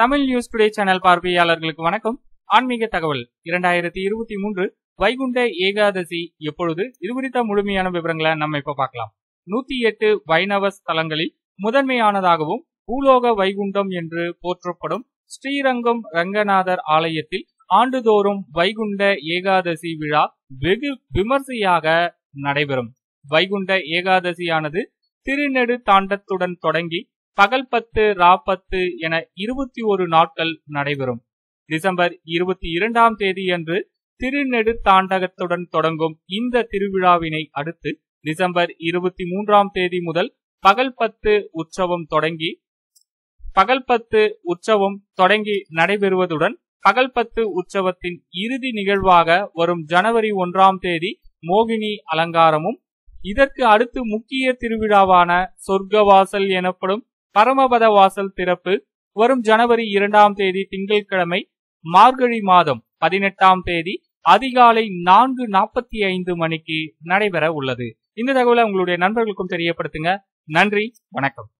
Tamil news today channel பார்வையாளர்களுக்கு வணக்கம். ஆன்மீக தகவல். இரண்டாயிரத்தி இருபத்தி மூன்று வைகுண்ட ஏகாதசி எப்பொழுது? இது குறித்த முழுமையான விவரங்களை நம்ம இப்ப பார்க்கலாம். நூத்தி எட்டு வைணவ ஸ்தலங்களில் முதன்மையானதாகவும் பூலோக வைகுண்டம் என்று போற்றப்படும் ஸ்ரீரங்கம் ரங்கநாதர் ஆலயத்தில் ஆண்டுதோறும் வைகுண்ட ஏகாதசி விழா வெகு விமர்சையாக நடைபெறும். வைகுண்ட ஏகாதசியானது திருநெடு தாண்டத்துடன் தொடங்கி பகல் பத்து ராப்பத்து என இருபத்தி ஒரு நாட்கள் நடைபெறும். டிசம்பர் இருபத்தி இரண்டாம் தேதி அன்று தொடங்கும் இந்த திருவிழாவினை அடுத்து டிசம்பர் இருபத்தி மூன்றாம் தேதி முதல் பகல் பத்து உற்சவம் தொடங்கி பகல் பத்து உற்சவம் தொடங்கி நடைபெறுவதுடன் பகல் பத்து உற்சவத்தின் இறுதி நிகழ்வாக வரும் ஜனவரி ஒன்றாம் தேதி மோகினி அலங்காரமும் இதற்கு அடுத்து முக்கிய திருவிழாவான சொர்க்கவாசல் எனப்படும் பரமபத வாசல் திறப்பு வரும் ஜனவரி இரண்டாம் தேதி திங்கட்கிழமை மார்கழி மாதம் பதினெட்டாம் தேதி அதிகாலை நான்கு நாற்பத்தி ஐந்து மணிக்கு நடைபெற உள்ளது. இந்த தகவலை உங்களுடைய நண்பர்களுக்கும் தெரியப்படுத்துங்க. நன்றி வணக்கம்.